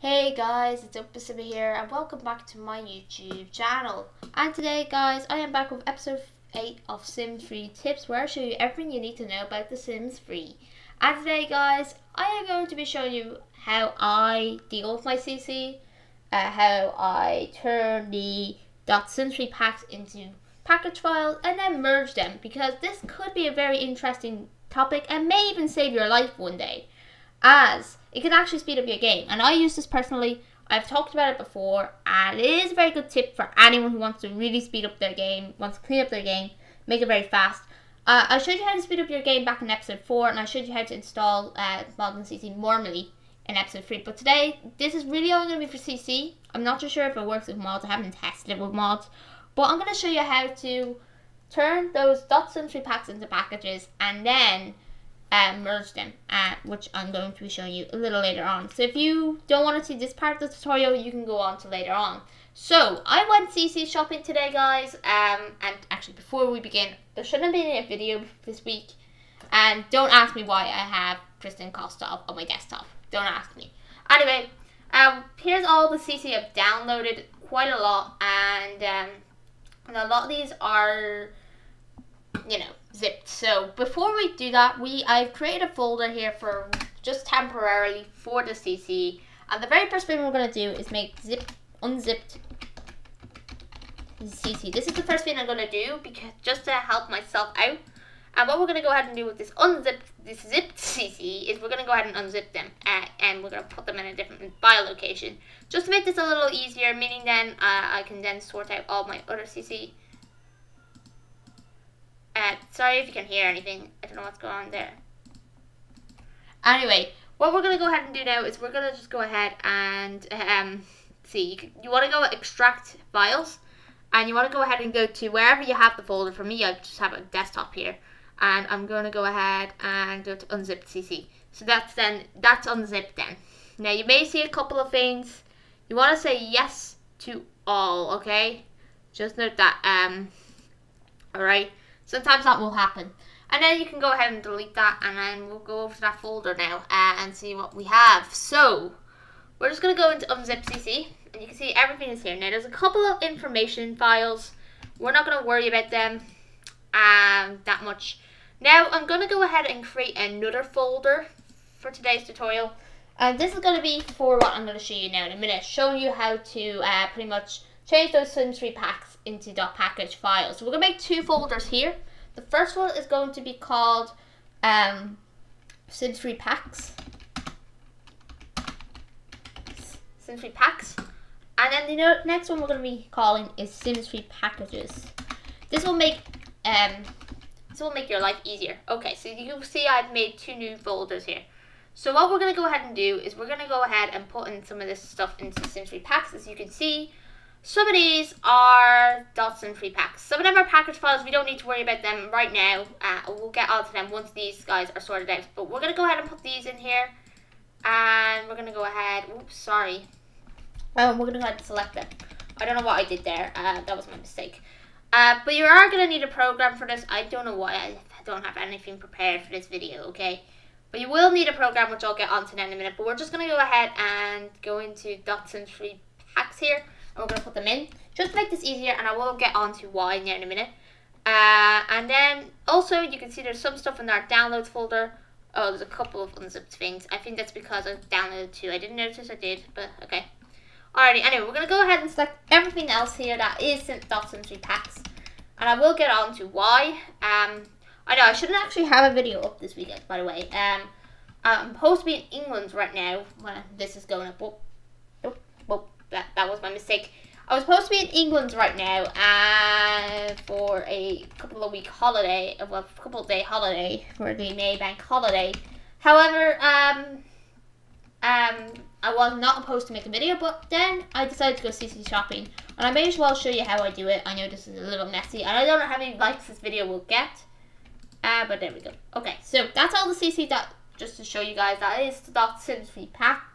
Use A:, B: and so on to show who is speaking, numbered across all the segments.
A: Hey guys, it's OPA! Simmer here and welcome back to my YouTube channel. And today guys, I am back with episode 8 of Sims 3 tips where I show you everything you need to know about The Sims 3. And today guys, I am going to be showing you how I deal with my CC, uh, how I turn the .sims 3 packs into package files and then merge them because this could be a very interesting topic and may even save your life one day as it can actually speed up your game. And I use this personally. I've talked about it before, and it is a very good tip for anyone who wants to really speed up their game, wants to clean up their game, make it very fast. Uh, I showed you how to speed up your game back in episode 4, and I showed you how to install uh, Modern CC normally in episode 3. But today, this is really only going to be for CC. I'm not too sure if it works with mods. I haven't tested it with mods. But I'm going to show you how to turn those .sim3 packs into packages, and then uh, merge them, uh, which I'm going to be showing you a little later on. So if you don't want to see this part of the tutorial, you can go on to later on. So I went CC shopping today, guys. Um, and actually, before we begin, there shouldn't have been a video this week. And don't ask me why I have Kristen Kostov on my desktop. Don't ask me. Anyway, um, here's all the CC I've downloaded, quite a lot, and um, and a lot of these are, you know, zipped. So before we do that, we I've created a folder here for just temporarily for the CC. And the very first thing we're going to do is make zip unzipped CC. This is the first thing I'm going to do because just to help myself out. And what we're going to go ahead and do with this unzipped, this zipped CC is we're going to go ahead and unzip them uh, and we're going to put them in a different file location. Just to make this a little easier, meaning then uh, I can then sort out all my other CC. Uh, sorry if you can hear anything. I don't know what's going on there. Anyway, what we're going to go ahead and do now is we're going to just go ahead and um, see. You, you want to go extract files and you want to go ahead and go to wherever you have the folder. For me, I just have a desktop here. And I'm going to go ahead and go to unzipped CC. So that's then, that's unzipped then. Now you may see a couple of things. You want to say yes to all, okay? Just note that. Um, Alright. Sometimes that will happen. And then you can go ahead and delete that and then we'll go over to that folder now uh, and see what we have. So, we're just going to go into unzip CC and you can see everything is here. Now, there's a couple of information files. We're not going to worry about them um, that much. Now, I'm going to go ahead and create another folder for today's tutorial. And this is going to be for what I'm going to show you now in a minute, showing you how to uh, pretty much change those Sims 3 packs into .package files. So we're going to make two folders here. The first one is going to be called um, Sims 3 packs. Sims 3 packs. And then the next one we're going to be calling is Sims 3 packages. This will make um, this will make your life easier. Okay, so you can see I've made two new folders here. So what we're going to go ahead and do is we're going to go ahead and put in some of this stuff into Sims 3 packs. As you can see, some of these are .sim3 packs. Some of them are package files. We don't need to worry about them right now. Uh, we'll get onto them once these guys are sorted out. But we're going to go ahead and put these in here. And we're going to go ahead. Oops, sorry. Um, we're going to go ahead and select them. I don't know what I did there. Uh, that was my mistake. Uh, but you are going to need a program for this. I don't know why I don't have anything prepared for this video, okay? But you will need a program, which I'll get onto in a minute. But we're just going to go ahead and go into .sim3 packs here we're going to put them in. Just to make this easier, and I will get on to why in a minute. Uh, and then also you can see there's some stuff in our downloads folder. Oh, there's a couple of unzipped things. I think that's because I downloaded two. I didn't notice I did, but okay. Alrighty, anyway, we're going to go ahead and select everything else here that is .sim3 packs. And I will get on to why. Um, I know, I shouldn't actually have a video up this weekend, by the way. Um, I'm supposed to be in England right now when this is going up. Whoop, whoop that, that was my mistake. I was supposed to be in England right now uh, for a couple of week holiday, well, a couple of day holiday for the May Bank holiday. However, um, um, I was not supposed to make a video, but then I decided to go CC shopping, and I may as well show you how I do it. I know this is a little messy, and I don't know how many likes this video will get, uh, but there we go. Okay, so that's all the CC that just to show you guys that is the dot Sims3 pack.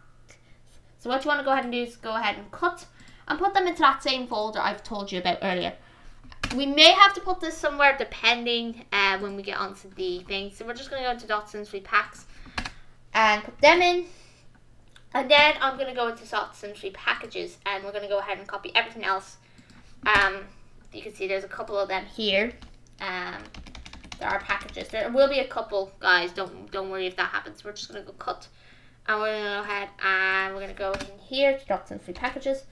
A: So what you want to go ahead and do is go ahead and cut and put them into that same folder I've told you about earlier. We may have to put this somewhere depending uh, when we get onto the thing. So we're just going to go into Sims 3 packs and put them in. And then I'm going to go into Dot Sims 3 packages and we're going to go ahead and copy everything else. Um, you can see there's a couple of them here. Um, there are packages. There will be a couple, guys. Don't don't worry if that happens. We're just going to go cut. We're going to go ahead and we're going to go in here to Dot Sims 3 packages.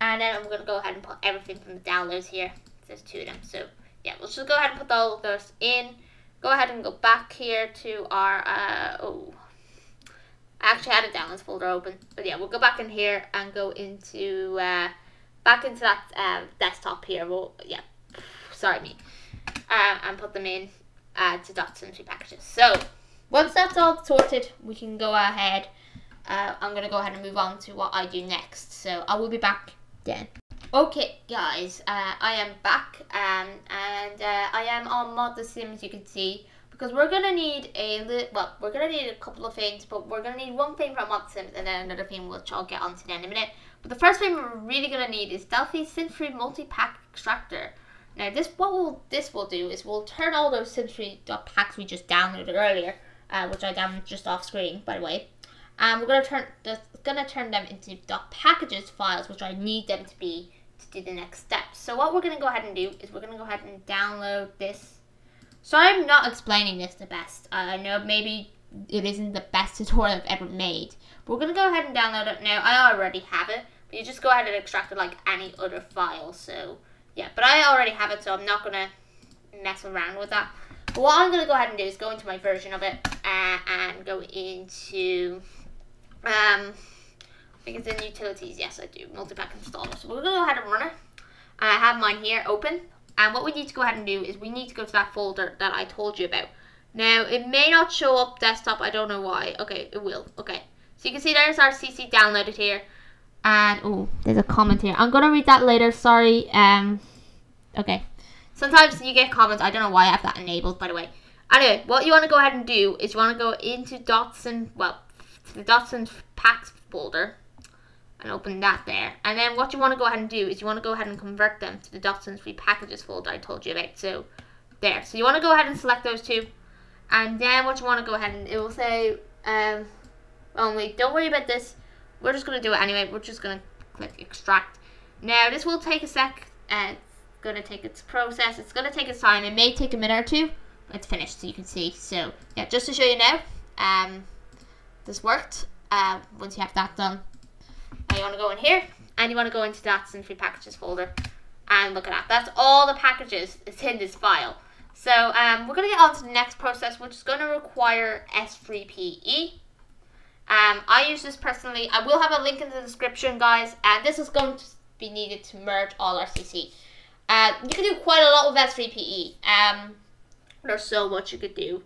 A: And then I'm going to go ahead and put everything from the downloads here. There's two of them. So yeah, let's just go ahead and put all of those in. Go ahead and go back here to our, uh, oh, I actually had a downloads folder open. But yeah, we'll go back in here and go into, uh, back into that um, desktop here. Well, yeah, sorry me. Uh, and put them in uh, to .sims 3 packages. So, once that's all sorted, we can go ahead. Uh, I'm going to go ahead and move on to what I do next. So, I will be back then. Okay, guys, uh, I am back, um, and uh, I am on Mod The Sims, you can see, because we're gonna need a li- well, we're gonna need a couple of things, but we're gonna need one thing from Mod The Sims, and then another thing which I'll get onto in a minute. But the first thing we're really gonna need is Delphy Sims3 Multi-Pack Extractor. Now, this what will this will do is we'll turn all those Sims3 packs we just downloaded earlier, uh, which I downloaded just off screen, by the way. And we're gonna turn gonna turn them into .packages files, which I need them to be to do the next step. So what we're going to go ahead and do is we're going to go ahead and download this. So I'm not explaining this the best. I know maybe it isn't the best tutorial I've ever made. But we're going to go ahead and download it now. I already have it. But you just go ahead and extract it like any other file. So yeah, but I already have it so I'm not going to mess around with that. What I'm going to go ahead and do is go into my version of it uh, and go into um, I think it's in utilities. Yes, I do. Multi-pack installer. So we're going to go ahead and run it. I have mine here open. And what we need to go ahead and do is we need to go to that folder that I told you about. Now, it may not show up desktop. I don't know why. Okay, it will. Okay. So you can see there's our CC downloaded here. And, oh, there's a comment here. I'm going to read that later. Sorry. Um, Okay. Sometimes you get comments. I don't know why I have that enabled, by the way. Anyway, what you want to go ahead and do is you want to go into Dotson, well, the Dotson packs folder and open that there. And then what you want to go ahead and do is you want to go ahead and convert them to the Dotson free packages folder I told you about. So there. So you want to go ahead and select those two. And then what you want to go ahead and it will say um only don't worry about this. We're just gonna do it anyway. We're just gonna click extract. Now this will take a sec and uh, it's gonna take its process. It's gonna take its time. It may take a minute or two. It's finished so you can see. So yeah, just to show you now, um this worked. Uh, once you have that done, you want to go in here and you want to go into that free packages folder and look at that. That's all the packages that's in this file. So um, we're going to get on to the next process, which is going to require S3PE. Um, I use this personally. I will have a link in the description, guys, and this is going to be needed to merge all our CC. Uh, you can do quite a lot with S3PE. Um, there's so much you could do.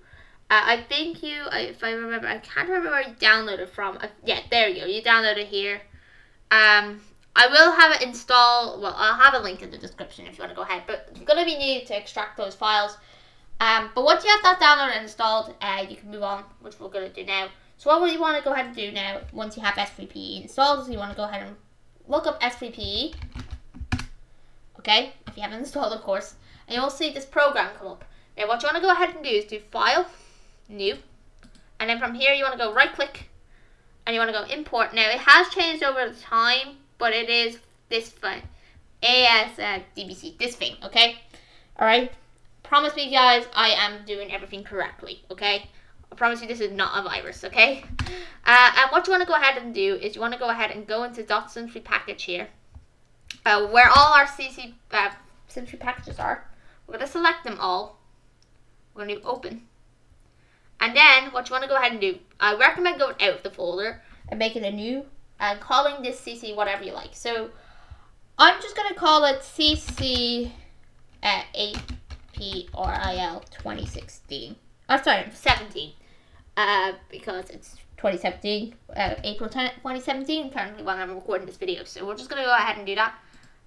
A: Uh, I think you, if I remember, I can't remember where you downloaded from. Uh, yeah, there you go. You downloaded here. Um, I will have it installed. Well, I'll have a link in the description if you want to go ahead. But it's going to be needed to extract those files. Um, but once you have that downloaded and installed, uh, you can move on, which we're going to do now. So what you want to go ahead and do now, once you have S3PE installed, is you want to go ahead and look up S3PE. Okay, if you haven't installed, of course. And you'll see this program come up. Now what you want to go ahead and do is do File, New. And then from here you want to go right click and you want to go import. Now it has changed over the time, but it is this thing, AS uh, DBC, this thing, okay? All right. Promise me, guys, I am doing everything correctly, okay? I promise you this is not a virus, okay? Uh, and what you want to go ahead and do is you want to go ahead and go into Sims 3 package here, uh, where all our CC uh, Sims 3 packages are. We're going to select them all. We're going to do open. And then what you want to go ahead and do, I recommend going out of the folder and making a new and calling this CC whatever you like. So I'm just going to call it CC uh, APRIL 2016. Oh, sorry, 17. Uh, because it's 2017, uh, April 10, 2017, currently when I'm recording this video. So we're just going to go ahead and do that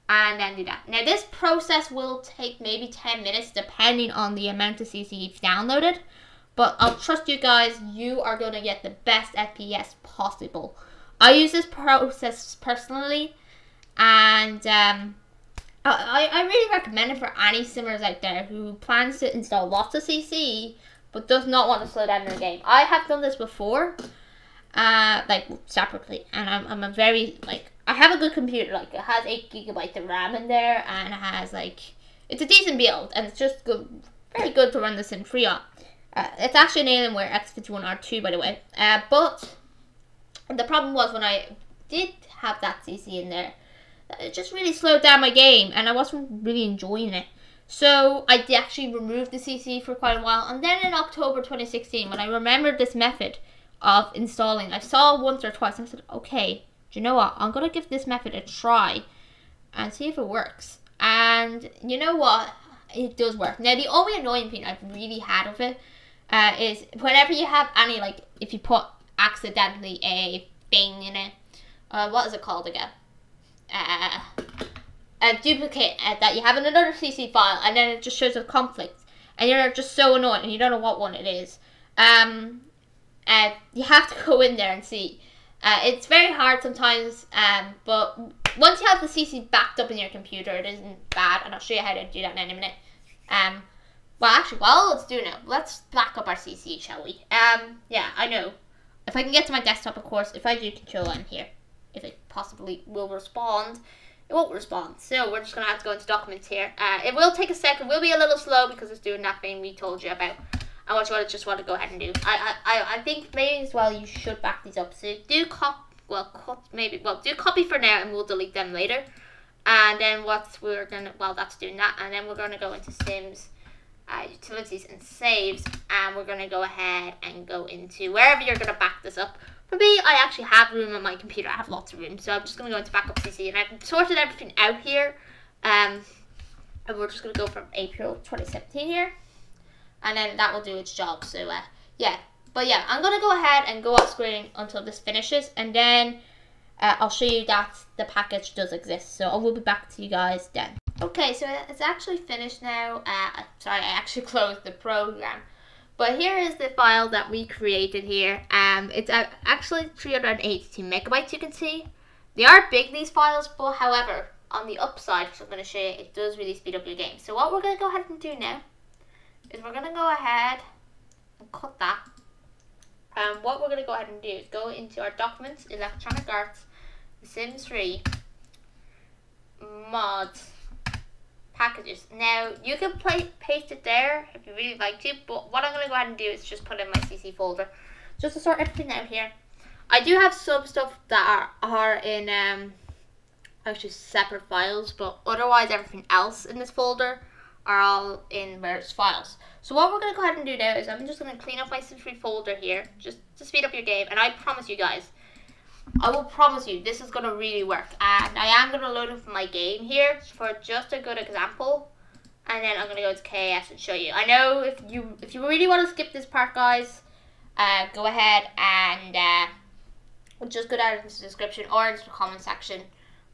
A: and then do that. Now this process will take maybe 10 minutes depending on the amount of CC you've downloaded. But I'll trust you guys, you are going to get the best FPS possible. I use this process personally, and um, I, I really recommend it for any simmers out there who plans to install lots of CC, but does not want to slow down their game. I have done this before, uh, like separately. And I'm, I'm a very like I have a good computer. Like it has eight gigabytes of RAM in there, and it has like it's a decent build, and it's just good, very good to run this in Freon. Uh, it's actually an Alienware X51R2, by the way. Uh, but the problem was when I did have that CC in there, it just really slowed down my game, and I wasn't really enjoying it. So I actually removed the CC for quite a while, and then in October 2016, when I remembered this method of installing, I saw once or twice, and I said, okay, you know what? I'm gonna give this method a try and see if it works. And you know what? It does work. Now the only annoying thing I've really had of it uh, is whenever you have any like if you put accidentally a thing in it, uh, what is it called again? Uh, a duplicate uh, that you have in another CC file, and then it just shows a conflict, and you're just so annoyed, and you don't know what one it is. Um, and you have to go in there and see. Uh, it's very hard sometimes, um, but once you have the CC backed up in your computer, it isn't bad, and I'll show you how to do that in a minute. Um, well, actually, well, let's do it now. Let's back up our CC, shall we? Um, yeah, I know. If I can get to my desktop, of course, if I do control N here, if it possibly will respond, it won't respond. So we're just going to have to go into documents here. Uh, it will take a second. It will be a little slow because it's doing that thing we told you about. And what you just want to go ahead and do. I, I, I think maybe as well you should back these up. So do copy, well, maybe, well, do copy for now and we'll delete them later. And then what we're to, well, that's doing that. And then we're to go into Sims, uh, Utilities and Saves. And we're to go ahead and go into wherever you're to back this up. For me, I actually have room on my computer. I have lots of room. So I'm just to go into Backup CC. And I've sorted everything out here. Um, and we're just to go from April 2017 here and then that will do its job. So uh, yeah, but yeah, I'm gonna go ahead and go off screen until this finishes, and then uh, I'll show you that the package does exist. So I will be back to you guys then. Okay, so it's actually finished now. Uh, sorry, I actually closed the program. But here is the file that we created here. Um, it's uh, actually 382 megabytes you can see. They are big, these files, but however, on the upside, which I'm going to show you, it does really speed up your game. So what we're going to go ahead and do now is we're to go ahead and cut that. And um, what we're to go ahead and do is go into our documents, electronic arts, Sims 3, mods, packages. Now, you can play, paste it there if you really like to, but what I'm to go ahead and do is just put in my CC folder, just to sort everything out here. I do have some stuff that are, are in um, actually separate files, but otherwise everything else in this folder are all in various files. So what we're going to go ahead and do now is I'm just going to clean up my Symphony folder here, just to speed up your game. And I promise you guys, I will promise you this is going to really work. And I am going to load up my game here for just a good example. And then I'm going to go to KS and show you. I know if you if you really want to skip this part, guys, uh, go ahead and uh, just go down into the description or into the comment section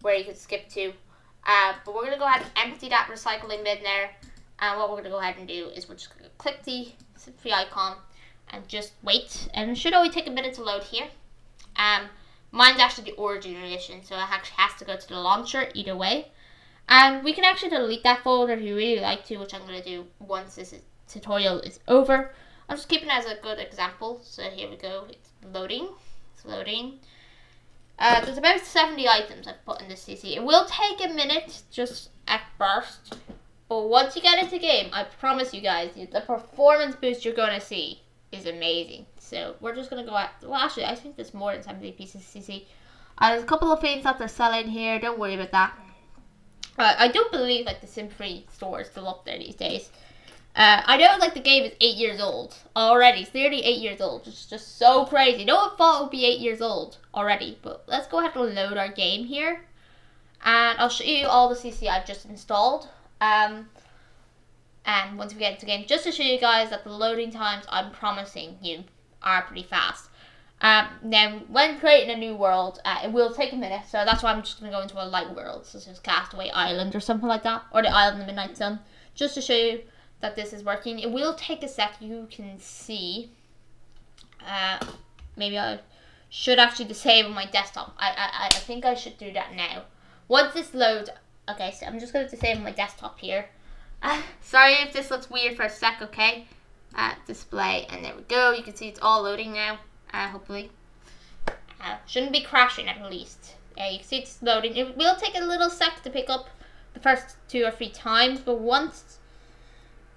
A: where you can skip to. Uh, but we're going to go ahead and empty that recycling bin there. And what we're going to go ahead and do is we're just to click the free icon and just wait. And it should only take a minute to load here. Um, mine's actually the origin edition, so it actually has to go to the launcher either way. And we can actually delete that folder if you really like to, which I'm going to do once this tutorial is over. I'm just keeping it as a good example. So here we go. It's loading. It's loading. Uh, there's about 70 items I've put in the CC. It will take a minute just at first. But once you get into game, I promise you guys, the performance boost you're going to see is amazing. So we're just going to go at, well actually I think there's more than 70 pieces CC. There's a couple of things that they're selling here, don't worry about that. Uh, I don't believe like the Sims 3 store is still up there these days. Uh, I know like the game is 8 years old already. It's nearly 8 years old. It's just so crazy. No one thought it would be 8 years old already. But let's go ahead and load our game here. And I'll show you all the CC I've just installed. Um, and once we get into the game, just to show you guys that the loading times I'm promising you are pretty fast. Um, now, when creating a new world, uh, it will take a minute, so that's why I'm just going to go into a light world, such as Castaway Island or something like that, or the Island of the Midnight Sun, just to show you that this is working. It will take a sec, you can see. Uh, maybe I should actually disable my desktop. I, I, I think I should do that now. Once this loads, Okay, so I'm just going to disable my desktop here. Uh, sorry if this looks weird for a sec, okay? Uh, display, and there we go. You can see it's all loading now, uh, hopefully. Uh, shouldn't be crashing at least. Uh, you can see it's loading. It will take a little sec to pick up the first two or three times, but once,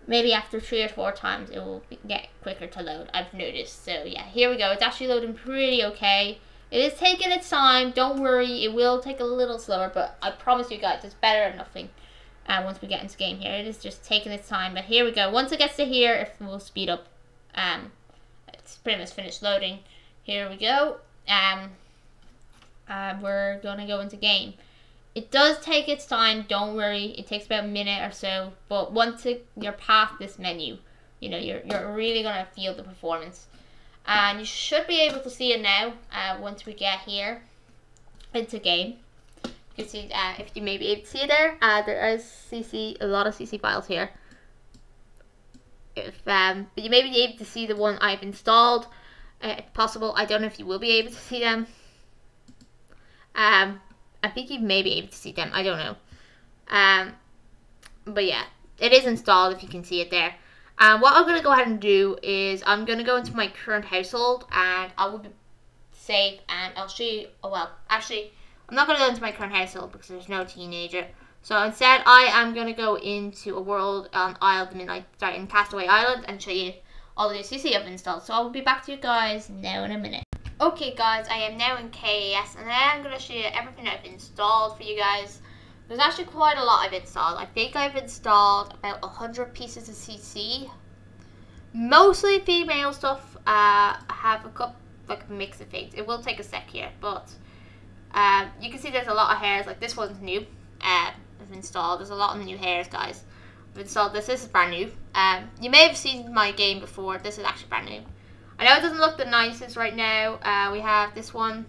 A: maybe after three or four times, it will get quicker to load, I've noticed. So yeah, here we go. It's actually loading pretty okay. It is taking its time. Don't worry, it will take a little slower, but I promise you guys, it's better than nothing. Uh, once we get into game here, it is just taking its time. But here we go. Once it gets to here, it will speed up. Um, it's pretty much finished loading. Here we go. Um, uh, we're gonna go into game. It does take its time, don't worry. It takes about a minute or so, but once it, you're past this menu, you know, you're, you're really to feel the performance. And you should be able to see it now uh, once we get here into game. You can see, uh, if you may be able to see there, uh, there is CC, a lot of CC files here. If um, But you may be able to see the one I've installed. Uh, if possible, I don't know if you will be able to see them. Um, I think you may be able to see them. I don't know. Um, but yeah, it is installed if you can see it there. And what I'm going to go ahead and do is I'm going to go into my current household and I will be safe and I'll show you, oh well, actually, I'm not going to go into my current household because there's no teenager. So instead, I am going to go into a world on Isle of the Midnight, sorry, in Castaway Island and show you all the CC I've installed. So I'll be back to you guys now in a minute. Okay guys, I am now in CAS and I am going to show you everything I've installed for you guys. There's actually quite a lot I've installed. I think I've installed about 100 pieces of CC. Mostly female stuff. Uh, I have a couple, like a mix of things. It will take a sec here, but um, you can see there's a lot of hairs. Like this one's new. Uh, I've installed. There's a lot of new hairs, guys. I've installed this. This is brand new. Um, you may have seen my game before. This is actually brand new. I know it doesn't look the nicest right now. Uh, we have this one,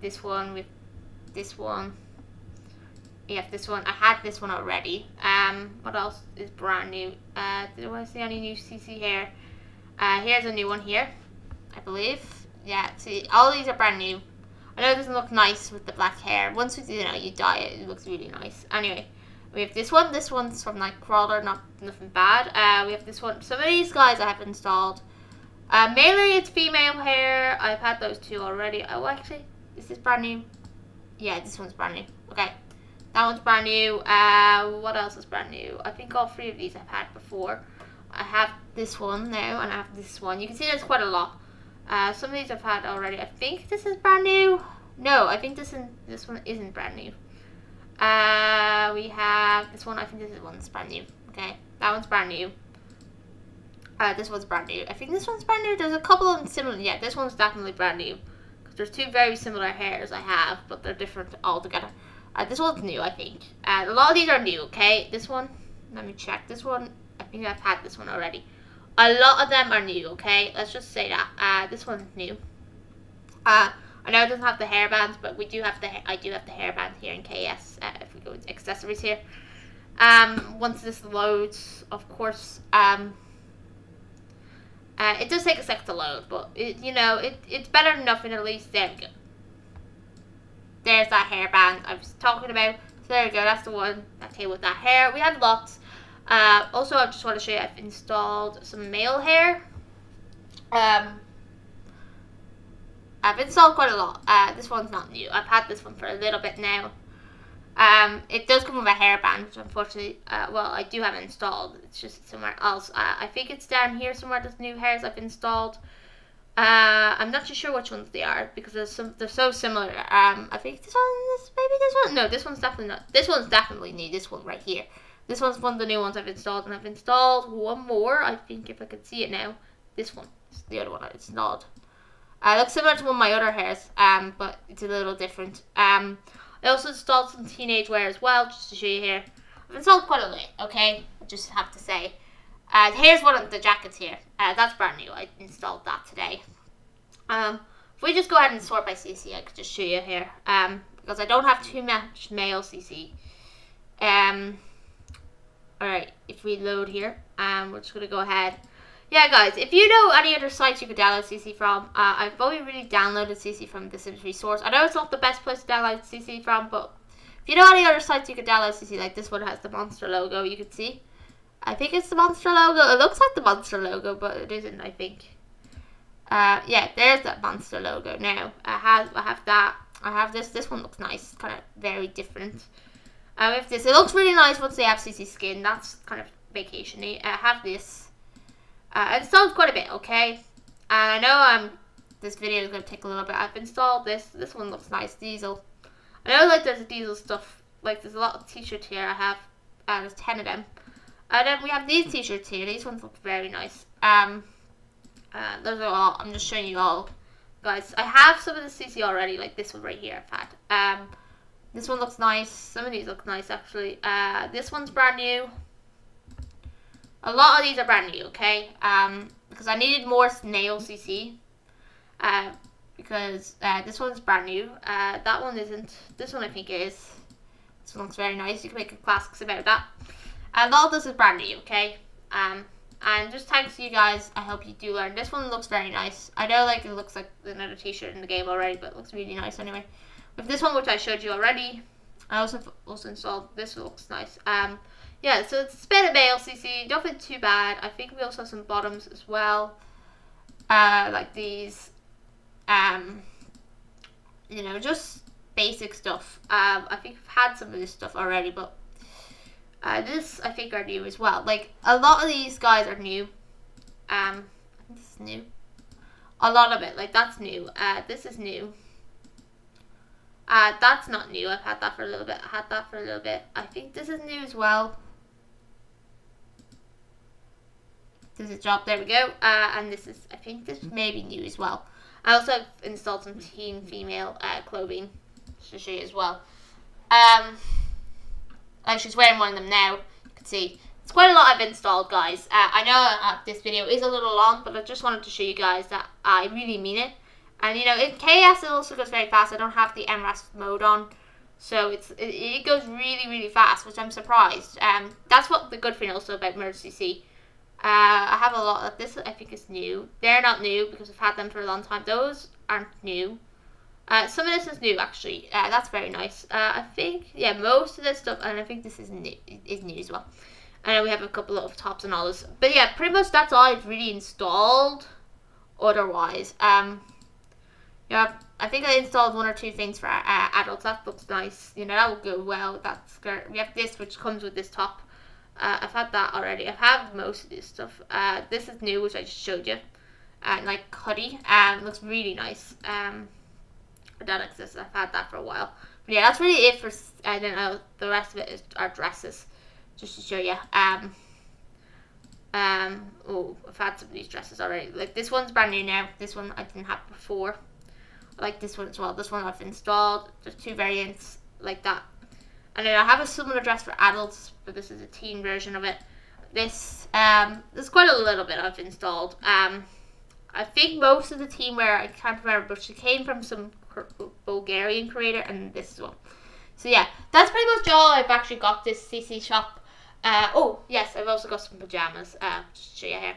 A: this one, with this one. Yeah, this one. I had this one already. Um, what else is brand new? Uh, did I see any new CC here? Uh, here's a new one here, I believe. Yeah, see, all these are brand new. I know it doesn't look nice with the black hair. Once you, you know, you dye it, it looks really nice. Anyway, we have this one. This one's from Nightcrawler, not nothing bad. Uh, we have this one. Some of these guys I have installed. Uh, mainly it's female hair. I've had those two already. Oh, actually, is this brand new? Yeah, this one's brand new. Okay, that one's brand new. Uh, what else is brand new? I think all three of these I've had before. I have this one now, and I have this one. You can see there's quite a lot. Uh, some of these I've had already. I think this is brand new. No, I think this is, this one isn't brand new. Uh, we have this one. I think this is one's brand new. Okay, that one's brand new. Uh, this one's brand new. I think this one's brand new. There's a couple of them similar. Yeah, this one's definitely brand new. Because there's two very similar hairs I have, but they're different altogether. Uh, this one's new, I think. Uh, a lot of these are new, okay? This one, let me check. This one, I think I've had this one already. A lot of them are new, okay? Let's just say that. Uh, this one's new. Uh, I know it doesn't have the hairbands, but we do have the I do have the hairband here in KS Uh, if we go into accessories here, um, once this loads, of course, um, uh, it does take a sec to load, but it, you know, it, it's better than nothing at least. There we go. There's that hairband I was talking about. So there we go, that's the one that came with that hair. We had lots. Uh, also, I just want to show you I've installed some male hair. Um, I've installed quite a lot. Uh, this one's not new. I've had this one for a little bit now. Um, it does come with a hairband, which unfortunately, uh, well, I do have installed. It's just somewhere else. Uh, I think it's down here somewhere. There's new hairs I've installed. Uh, I'm not too sure which ones they are because there's some, they're so similar. Um, I think this one, this maybe this one. No, this one's definitely not. This one's definitely new. This one right here. This one's one of the new ones I've installed, and I've installed one more. I think if I could see it now, this one. is the other one It's not. Uh, it looks similar to one of my other hairs, um, but it's a little different. Um, I also installed some teenage wear as well, just to show you here. I've installed quite a lot, okay? I just have to say. Uh, here's one of the jackets here. Uh, that's brand new. I installed that today. Um, if we just go ahead and sort by CC, I could just show you here. Um, because I don't have too much male CC. Um, alright, if we load here, um, we're just going to go ahead yeah, guys, if you know any other sites you could download CC from, uh, I've only really downloaded CC from the Sims Resource. I know it's not the best place to download CC from, but if you know any other sites you could download CC, like this one has the monster logo, you can see. I think it's the monster logo. It looks like the monster logo, but it isn't, I think. Uh, yeah, there's that monster logo now. I have I have that. I have this. This one looks nice. Kind of very different. I have this. It looks really nice once they have CC skin. That's kind of vacationy. I have this. Uh, sounds quite a bit, okay? And I know um this video is gonna take a little bit. I've installed this. This one looks nice. Diesel. I know like there's diesel stuff. Like there's a lot of t-shirts here. I have. Uh, there's ten of them. And then we have these t-shirts here. These ones look very nice. Um, uh, those are all. I'm just showing you all, guys. I have some of the CC already, like this one right here. I've had. Um, this one looks nice. Some of these look nice actually. Uh, this one's brand new. A lot of these are brand new, okay? Um, because I needed more nail CC. Uh, because uh, this one's brand new. Uh, that one isn't. This one I think is. This one looks very nice. You can make a classics about that. A lot of this is brand new, okay? Um, and just thanks to you guys, I hope you do learn. This one looks very nice. I know like it looks like another t-shirt in the game already, but it looks really nice anyway. With this one, which I showed you already, I also also installed, this looks nice. Um, yeah, so it's male CC, nothing too bad. I think we also have some bottoms as well. Uh, like these, um, you know, just basic stuff. Um, I think I've had some of this stuff already, but uh, this I think are new as well. Like a lot of these guys are new. Um, this is new. A lot of it, like that's new. Uh, this is new. Uh, that's not new. I've had that for a little bit. I had that for a little bit. I think this is new as well. This is job. There we go. Uh, and this is, I think this may be new as well. I also have installed some teen female uh, clothing to show you as well. Um, Oh, she's wearing one of them now. You can see. It's quite a lot I've installed, guys. Uh, I know uh, this video is a little long, but I just wanted to show you guys that I really mean it. And, you know, in KS it also goes very fast. I don't have the NRaas mode on. So it's it, it, goes really, really fast, which I'm surprised. Um, That's what the good thing also about Merge CC. Uh, I have a lot of this, I think is new. They're not new because I've had them for a long time. Those aren't new. Uh, some of this is new actually. Uh, that's very nice. Uh, I think yeah, most of this stuff, and I think this is new is new as well. And we have a couple of tops and all this, but yeah, pretty much that's all I've really installed. Otherwise, um, yeah, I think I installed one or two things for uh, adults. That looks nice. You know, that will go well that skirt. We have this, which comes with this top. Uh, I've had that already. I've had most of this stuff. Uh, this is new, which I just showed you. And like hoodie, um, looks really nice. Um, that exists. I've had that for a while. But yeah, that's really it for. I don't know. The rest of it is our dresses, just to show you. Um. Um. Oh, I've had some of these dresses already. Like this one's brand new now. This one I didn't have before. I like this one as well. This one I've installed. There's two variants like that. And then I have a similar dress for adults, but this is a teen version of it. This um, there's quite a little bit I've installed. Um, I think most of the team wear I can't remember, but she came from some Bulgarian creator and this is one. So yeah, that's pretty much all I've actually got this CC shop. Uh, oh, yes, I've also got some pajamas. Uh, show you here.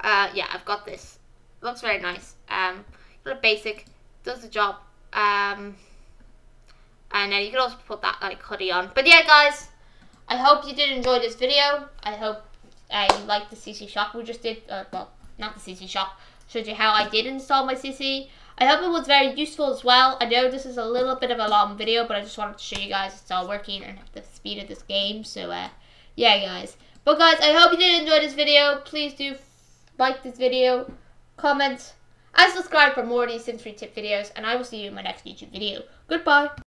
A: Uh, yeah, I've got this. Looks very nice. Um, a basic, does the job. Um, and then you can also put that like hoodie on. But yeah, guys, I hope you did enjoy this video. I hope uh, you liked the CC shop we just did. Uh, well, not the CC shop. Showed you how I did install my CC. I hope it was very useful as well. I know this is a little bit of a long video, but I just wanted to show you guys it's all working and the speed of this game. So, uh, yeah, guys. But, guys, I hope you did enjoy this video. Please do like this video, comment, and subscribe for more of these Sims 3 tip videos. And I will see you in my next YouTube video. Goodbye.